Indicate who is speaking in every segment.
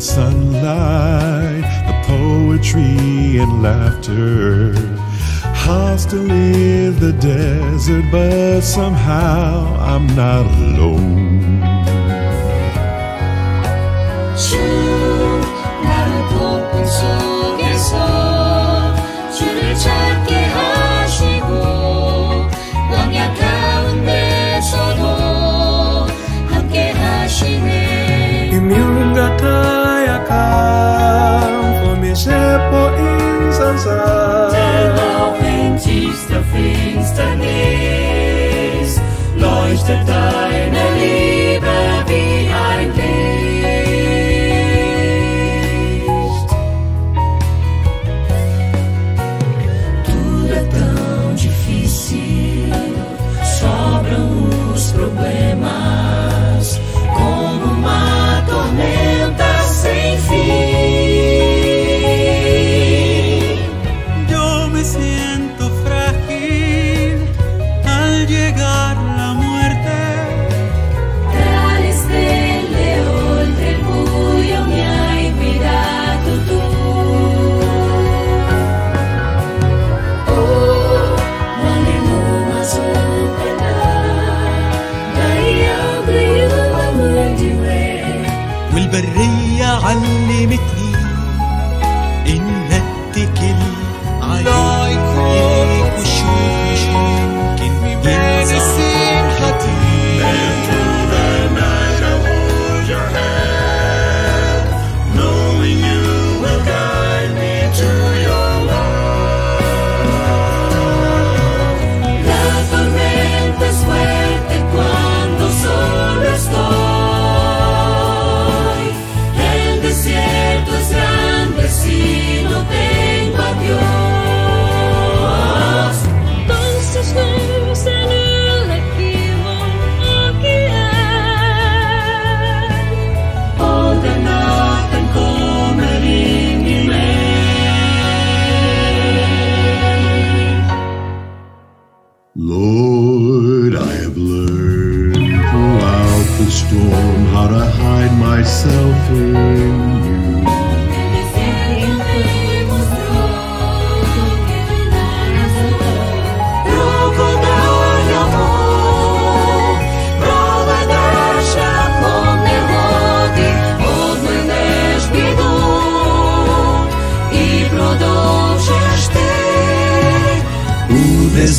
Speaker 1: sunlight, the poetry and laughter. Hostile is the desert, but somehow I'm not alone.
Speaker 2: wo einsam sein. Denn auch in
Speaker 3: tiefster Finsternis leuchtet
Speaker 2: das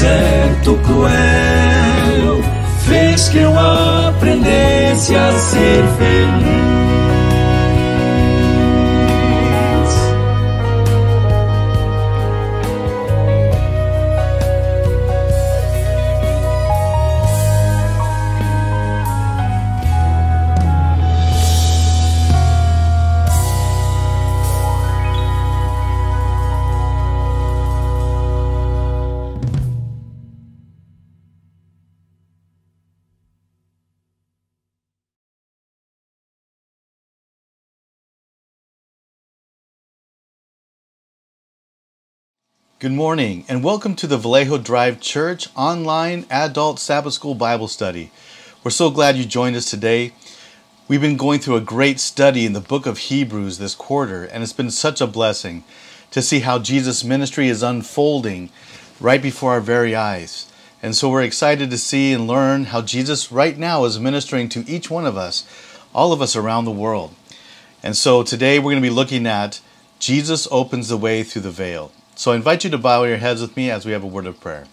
Speaker 2: deserto cruel fez que eu aprendesse a ser feliz.
Speaker 4: Good morning and welcome to the Vallejo Drive Church online adult Sabbath school Bible study. We're so glad you joined us today. We've been going through a great study in the book of Hebrews this quarter, and it's been such a blessing to see how Jesus' ministry is unfolding right before our very eyes. And so we're excited to see and learn how Jesus right now is ministering to each one of us, all of us around the world. And so today we're going to be looking at Jesus opens the way through the veil. So I invite you to bow your heads with me as we have a word of prayer.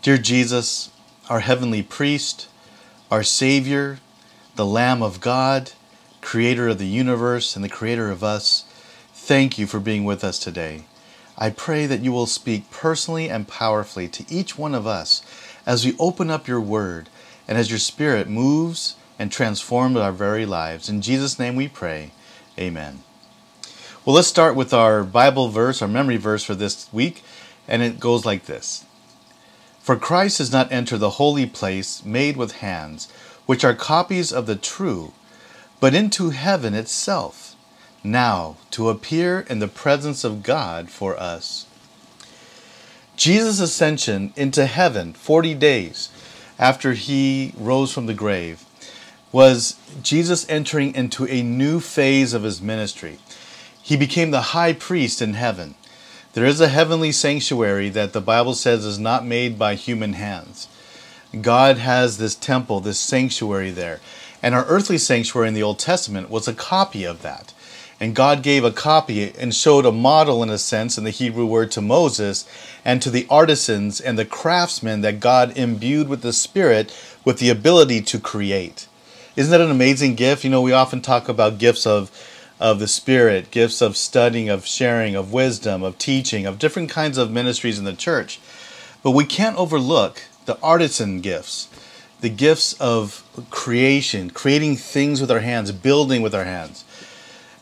Speaker 4: Dear Jesus, our heavenly priest, our Savior, the Lamb of God, creator of the universe and the creator of us, thank you for being with us today. I pray that you will speak personally and powerfully to each one of us as we open up your word and as your spirit moves and transforms our very lives. In Jesus' name we pray. Amen. Well, let's start with our Bible verse, our memory verse for this week, and it goes like this For Christ has not entered the holy place made with hands, which are copies of the true, but into heaven itself, now to appear in the presence of God for us. Jesus' ascension into heaven 40 days after he rose from the grave was Jesus entering into a new phase of his ministry. He became the high priest in heaven. There is a heavenly sanctuary that the Bible says is not made by human hands. God has this temple, this sanctuary there. And our earthly sanctuary in the Old Testament was a copy of that. And God gave a copy and showed a model, in a sense, in the Hebrew word to Moses and to the artisans and the craftsmen that God imbued with the Spirit with the ability to create. Isn't that an amazing gift? You know, we often talk about gifts of, of the Spirit, gifts of studying, of sharing, of wisdom, of teaching, of different kinds of ministries in the church. But we can't overlook the artisan gifts, the gifts of creation, creating things with our hands, building with our hands.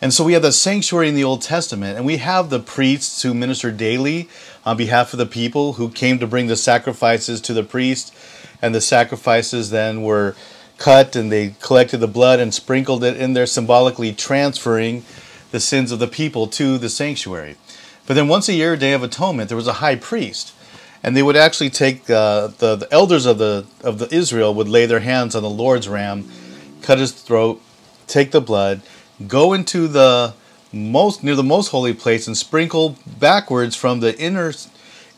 Speaker 4: And so we have the sanctuary in the Old Testament, and we have the priests who minister daily on behalf of the people who came to bring the sacrifices to the priest, and the sacrifices then were cut and they collected the blood and sprinkled it in there, symbolically transferring the sins of the people to the sanctuary. But then once a year, Day of Atonement, there was a high priest and they would actually take uh, the the elders of the of the Israel would lay their hands on the Lord's ram, cut his throat, take the blood, go into the most near the most holy place and sprinkle backwards from the inner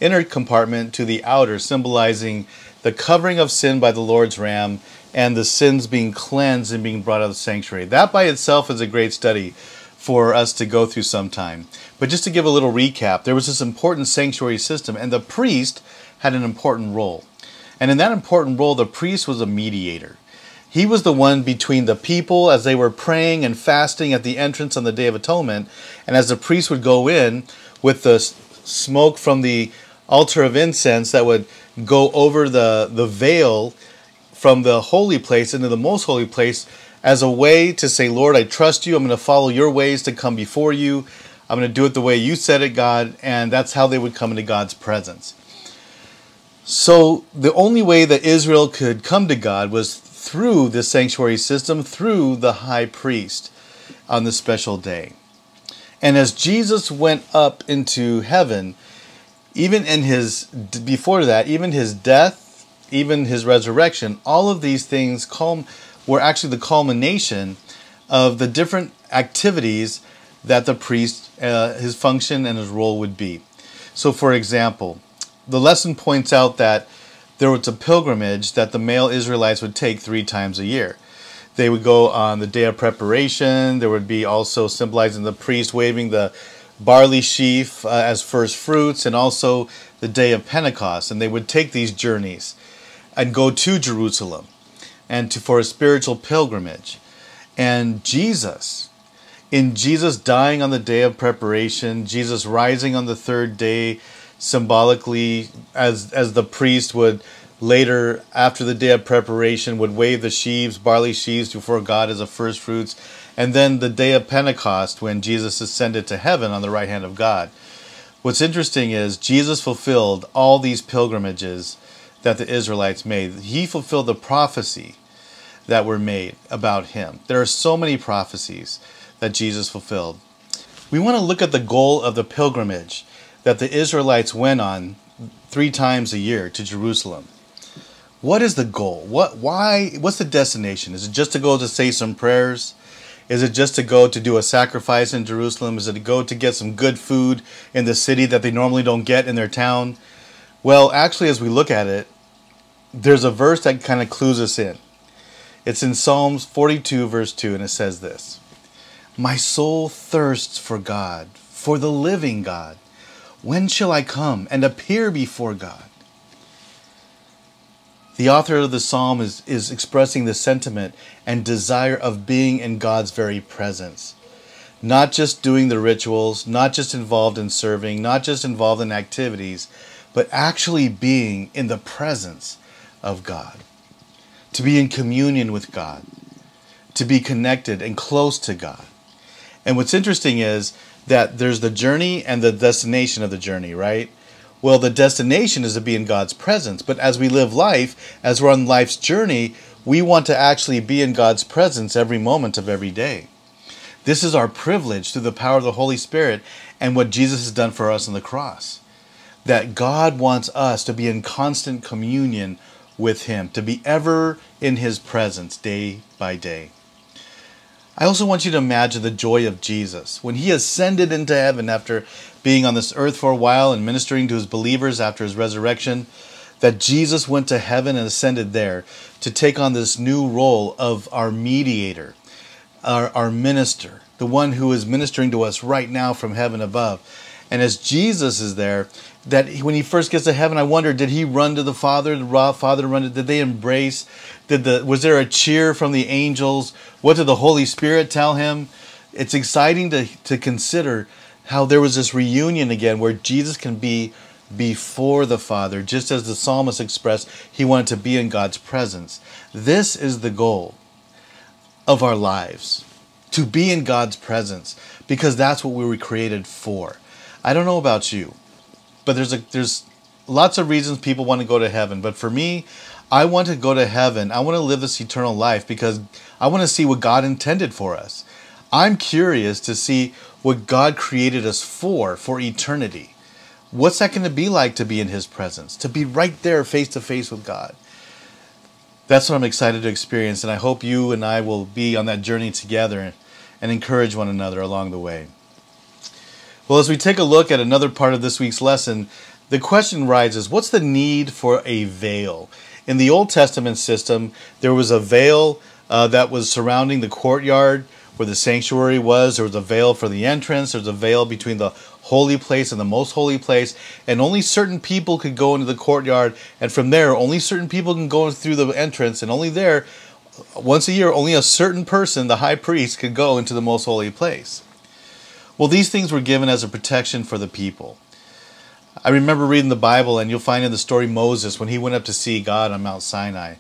Speaker 4: inner compartment to the outer, symbolizing the covering of sin by the Lord's ram and the sins being cleansed and being brought out of the sanctuary. That by itself is a great study for us to go through sometime. But just to give a little recap, there was this important sanctuary system, and the priest had an important role. And in that important role, the priest was a mediator. He was the one between the people as they were praying and fasting at the entrance on the Day of Atonement. And as the priest would go in with the smoke from the altar of incense that would go over the, the veil from the holy place into the most holy place, as a way to say, Lord, I trust you. I'm going to follow your ways to come before you. I'm going to do it the way you said it, God. And that's how they would come into God's presence. So the only way that Israel could come to God was through the sanctuary system, through the high priest on this special day. And as Jesus went up into heaven, even in his, before that, even his death, even his resurrection, all of these things calm were actually the culmination of the different activities that the priest, uh, his function and his role would be. So, for example, the lesson points out that there was a pilgrimage that the male Israelites would take three times a year. They would go on the day of preparation. There would be also symbolizing the priest waving the barley sheaf uh, as first fruits, and also the day of Pentecost. And they would take these journeys and go to Jerusalem and to, for a spiritual pilgrimage. And Jesus, in Jesus dying on the day of preparation, Jesus rising on the third day, symbolically, as, as the priest would later, after the day of preparation, would wave the sheaves, barley sheaves before God as a first fruits. And then the day of Pentecost, when Jesus ascended to heaven on the right hand of God. What's interesting is Jesus fulfilled all these pilgrimages that the Israelites made. He fulfilled the prophecy that were made about him. There are so many prophecies that Jesus fulfilled. We want to look at the goal of the pilgrimage that the Israelites went on three times a year to Jerusalem. What is the goal? What why what's the destination? Is it just to go to say some prayers? Is it just to go to do a sacrifice in Jerusalem? Is it to go to get some good food in the city that they normally don't get in their town? Well, actually as we look at it, there's a verse that kind of clues us in. It's in Psalms 42, verse 2, and it says this My soul thirsts for God, for the living God. When shall I come and appear before God? The author of the psalm is, is expressing the sentiment and desire of being in God's very presence. Not just doing the rituals, not just involved in serving, not just involved in activities, but actually being in the presence of God to be in communion with God, to be connected and close to God. And what's interesting is that there's the journey and the destination of the journey, right? Well, the destination is to be in God's presence. But as we live life, as we're on life's journey, we want to actually be in God's presence every moment of every day. This is our privilege through the power of the Holy Spirit and what Jesus has done for us on the cross. That God wants us to be in constant communion with Him, to be ever in His presence day by day. I also want you to imagine the joy of Jesus when He ascended into heaven after being on this earth for a while and ministering to His believers after His resurrection. That Jesus went to heaven and ascended there to take on this new role of our mediator, our, our minister, the one who is ministering to us right now from heaven above. And as Jesus is there, that when he first gets to heaven, I wonder, did he run to the Father? Did the Father run to? Did they embrace? Did the was there a cheer from the angels? What did the Holy Spirit tell him? It's exciting to to consider how there was this reunion again, where Jesus can be before the Father, just as the psalmist expressed, he wanted to be in God's presence. This is the goal of our lives to be in God's presence because that's what we were created for. I don't know about you, but there's a there's lots of reasons people want to go to heaven, but for me, I want to go to heaven. I want to live this eternal life because I want to see what God intended for us. I'm curious to see what God created us for for eternity. What's that going to be like to be in his presence? To be right there face to face with God that's what I'm excited to experience, and I hope you and I will be on that journey together and encourage one another along the way. Well, as we take a look at another part of this week's lesson, the question rises what's the need for a veil? In the Old Testament system, there was a veil uh, that was surrounding the courtyard where the sanctuary was. There was a veil for the entrance, there was a veil between the holy place and the most holy place, and only certain people could go into the courtyard. And from there, only certain people can go through the entrance, and only there, once a year, only a certain person, the high priest, could go into the most holy place. Well, these things were given as a protection for the people. I remember reading the Bible, and you'll find in the story Moses when he went up to see God on Mount Sinai.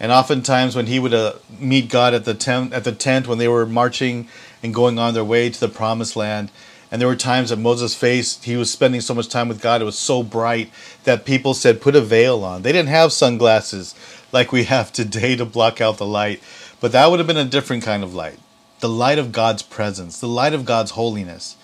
Speaker 4: And oftentimes, when he would uh, meet God at the tent, at the tent when they were marching and going on their way to the Promised Land, and there were times that Moses faced, he was spending so much time with God, it was so bright that people said, put a veil on. They didn't have sunglasses like we have today to block out the light, but that would have been a different kind of light the light of God's presence, the light of God's holiness.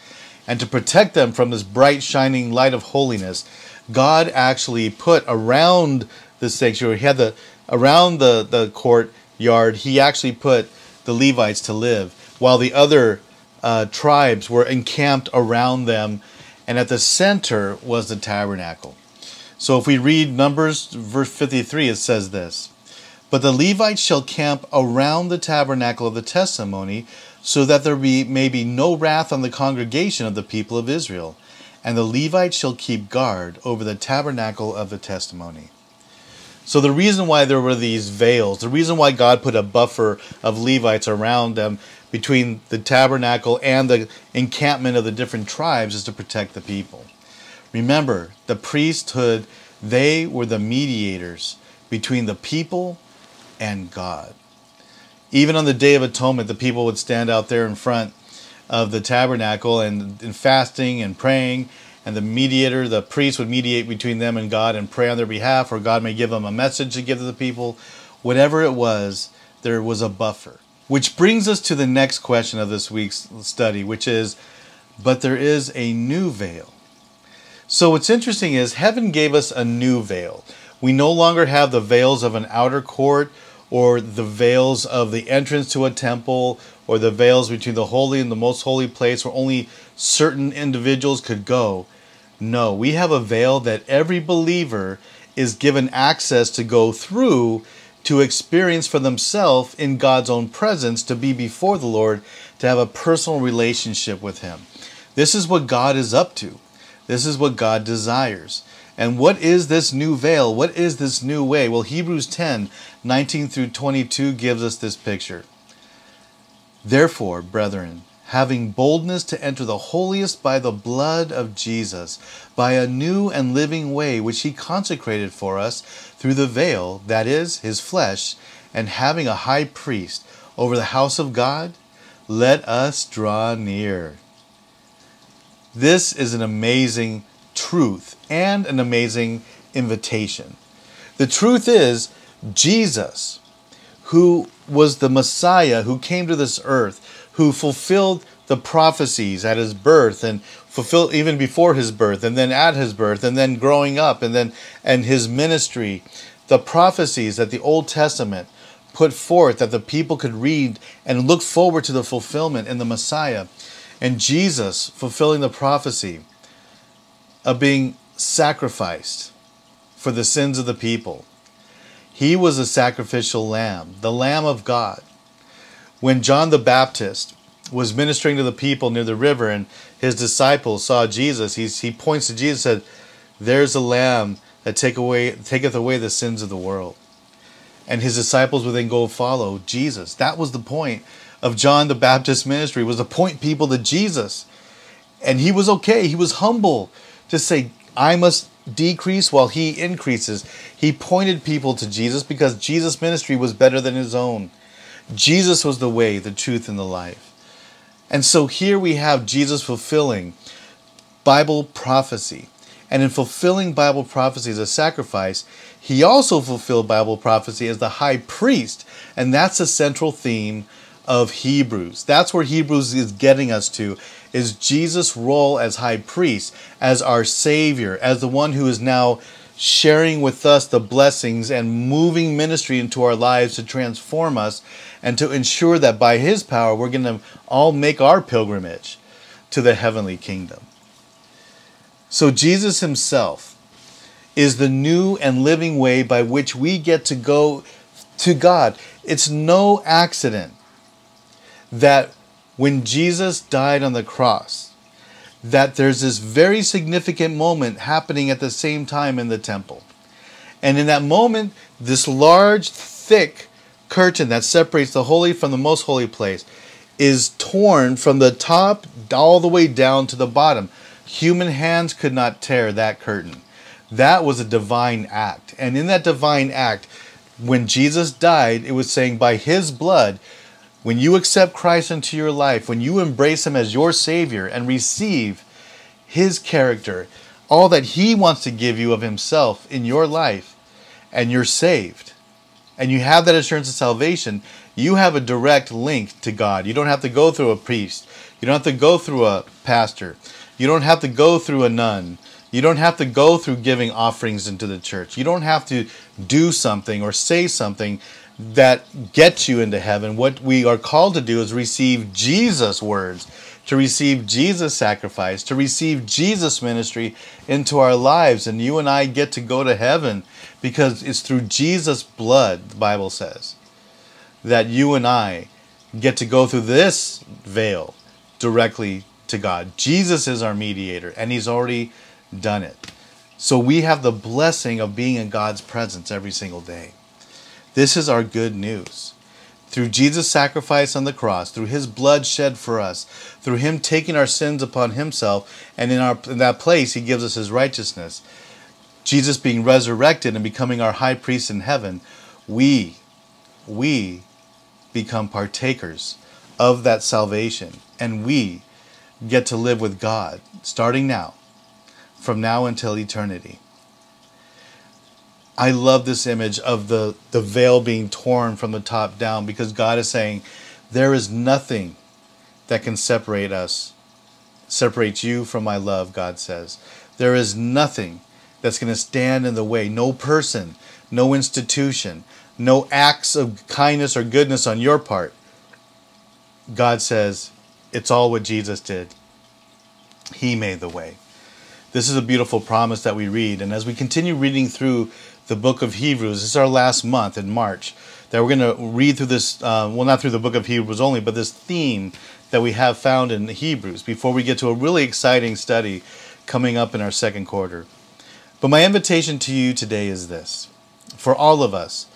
Speaker 4: And to protect them from this bright, shining light of holiness, God actually put around the sanctuary, he had the around the, the courtyard, he actually put the Levites to live, while the other uh, tribes were encamped around them, and at the center was the tabernacle. So if we read Numbers verse 53, it says this But the Levites shall camp around the tabernacle of the testimony, so that there be, may be no wrath on the congregation of the people of Israel. And the Levites shall keep guard over the tabernacle of the testimony. So the reason why there were these veils, the reason why God put a buffer of Levites around them between the tabernacle and the encampment of the different tribes is to protect the people. Remember, the priesthood, they were the mediators between the people and God. Even on the Day of Atonement, the people would stand out there in front of the tabernacle and, and fasting and praying, and the mediator, the priest, would mediate between them and God and pray on their behalf, or God may give them a message to give to the people. Whatever it was, there was a buffer. Which brings us to the next question of this week's study, which is but there is a new veil. So, what's interesting is heaven gave us a new veil. We no longer have the veils of an outer court or the veils of the entrance to a temple or the veils between the holy and the most holy place where only certain individuals could go. No, we have a veil that every believer is given access to go through to experience for themselves in God's own presence, to be before the Lord, to have a personal relationship with Him. This is what God is up to. This is what God desires. And what is this new veil? What is this new way? Well, Hebrews 10 19 through 22 gives us this picture. Therefore, brethren, having boldness to enter the holiest by the blood of Jesus, by a new and living way which he consecrated for us through the veil, that is, his flesh, and having a high priest over the house of God, let us draw near. This is an amazing truth and an amazing invitation. The truth is, Jesus, who was the Messiah who came to this earth, who fulfilled the prophecies at his birth and fulfilled even before his birth and then at his birth and then growing up and then and his ministry the prophecies that the Old Testament put forth that the people could read and look forward to the fulfillment in the Messiah. And Jesus fulfilling the prophecy of being sacrificed for the sins of the people. He was a sacrificial lamb, the Lamb of God. When John the Baptist was ministering to the people near the river and his disciples saw Jesus, he, he points to Jesus and said, There's a lamb that take away, taketh away the sins of the world. And his disciples would then go follow Jesus. That was the point of John the Baptist ministry, was to point people to Jesus. And he was okay. He was humble to say, I must decrease while he increases. He pointed people to Jesus because Jesus' ministry was better than his own. Jesus was the way, the truth, and the life. And so here we have Jesus fulfilling Bible prophecy. And in fulfilling Bible prophecy as a sacrifice, he also fulfilled Bible prophecy as the high priest. And that's a central theme of Hebrews. That's where Hebrews is getting us to is Jesus' role as high priest, as our savior, as the one who is now sharing with us the blessings and moving ministry into our lives to transform us and to ensure that by his power we're going to all make our pilgrimage to the heavenly kingdom. So Jesus himself is the new and living way by which we get to go to God. It's no accident that when Jesus died on the cross, that there's this very significant moment happening at the same time in the temple. And in that moment, this large, thick curtain that separates the holy from the most holy place is torn from the top all the way down to the bottom. Human hands could not tear that curtain. That was a divine act. And in that divine act, when Jesus died, it was saying, by his blood, when you accept Christ into your life, when you embrace him as your Savior and receive his character, all that he wants to give you of himself in your life, and you're saved, and you have that assurance of salvation, you have a direct link to God. You don't have to go through a priest, you don't have to go through a pastor. You don't have to go through a nun. You don't have to go through giving offerings into the church. You don't have to do something or say something that gets you into heaven. What we are called to do is receive Jesus' words, to receive Jesus' sacrifice, to receive Jesus' ministry into our lives. And you and I get to go to heaven because it's through Jesus' blood, the Bible says, that you and I get to go through this veil directly to God. Jesus is our mediator, and He's already done it. So we have the blessing of being in God's presence every single day. This is our good news. Through Jesus' sacrifice on the cross, through his blood shed for us, through him taking our sins upon himself, and in, our, in that place he gives us his righteousness. Jesus being resurrected and becoming our high priest in heaven, we, we become partakers of that salvation. And we get to live with God starting now, from now until eternity. I love this image of the, the veil being torn from the top down because God is saying, There is nothing that can separate us, separate you from my love, God says. There is nothing that's going to stand in the way. No person, no institution, no acts of kindness or goodness on your part. God says, It's all what Jesus did. He made the way. This is a beautiful promise that we read. And as we continue reading through the book of Hebrews, this is our last month in March, that we're going to read through this, uh, well, not through the book of Hebrews only, but this theme that we have found in the Hebrews before we get to a really exciting study coming up in our second quarter. But my invitation to you today is this for all of us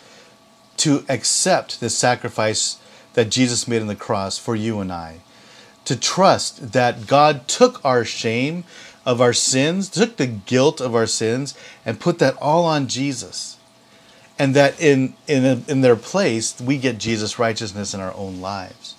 Speaker 4: to accept the sacrifice that Jesus made on the cross for you and I to trust that God took our shame of our sins, took the guilt of our sins, and put that all on Jesus. And that in, in, in their place, we get Jesus' righteousness in our own lives.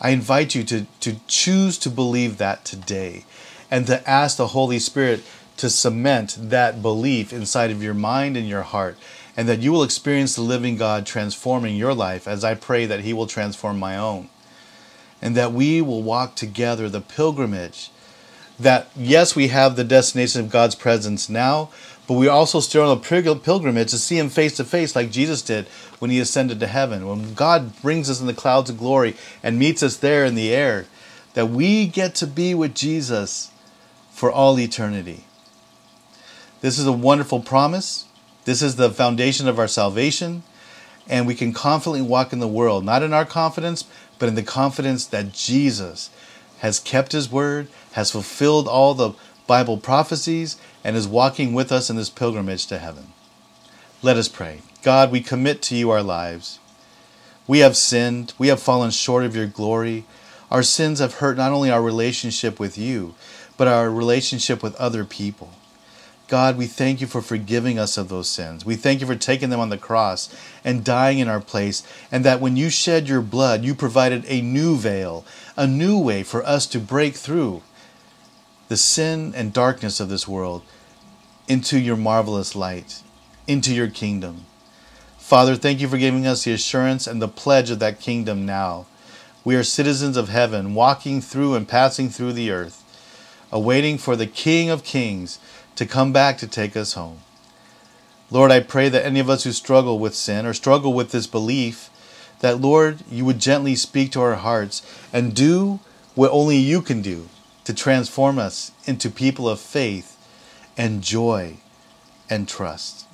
Speaker 4: I invite you to, to choose to believe that today and to ask the Holy Spirit to cement that belief inside of your mind and your heart, and that you will experience the living God transforming your life as I pray that He will transform my own and that we will walk together the pilgrimage. That, yes, we have the destination of God's presence now, But we also still on a pilgrimage to see him face to face like Jesus did when he ascended to heaven. When God brings us in the clouds of glory and meets us there in the air, that we get to be with Jesus for all eternity. This is a wonderful promise. This is the foundation of our salvation. And we can confidently walk in the world, not in our confidence, but in the confidence that Jesus has kept his word, has fulfilled all the Bible prophecies, and is walking with us in this pilgrimage to heaven. Let us pray. God, we commit to you our lives. We have sinned, we have fallen short of your glory. Our sins have hurt not only our relationship with you, but our relationship with other people. God, we thank you for forgiving us of those sins. We thank you for taking them on the cross and dying in our place, and that when you shed your blood, you provided a new veil, a new way for us to break through the sin and darkness of this world into your marvelous light, into your kingdom. Father, thank you for giving us the assurance and the pledge of that kingdom now. We are citizens of heaven, walking through and passing through the earth, awaiting for the King of Kings to come back to take us home. Lord, I pray that any of us who struggle with sin or struggle with this belief, that Lord, you would gently speak to our hearts and do what only you can do to transform us into people of faith and joy and trust.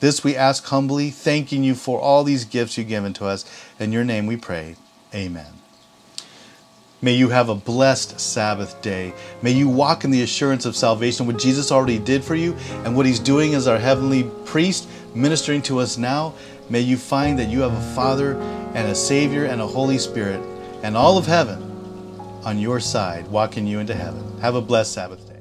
Speaker 4: This we ask humbly, thanking you for all these gifts you've given to us. In your name we pray. Amen. May you have a blessed Sabbath day. May you walk in the assurance of salvation, what Jesus already did for you, and what He's doing as our heavenly priest, ministering to us now. May you find that you have a Father and a Savior and a Holy Spirit and all of heaven on your side, walking you into heaven. Have a blessed Sabbath day.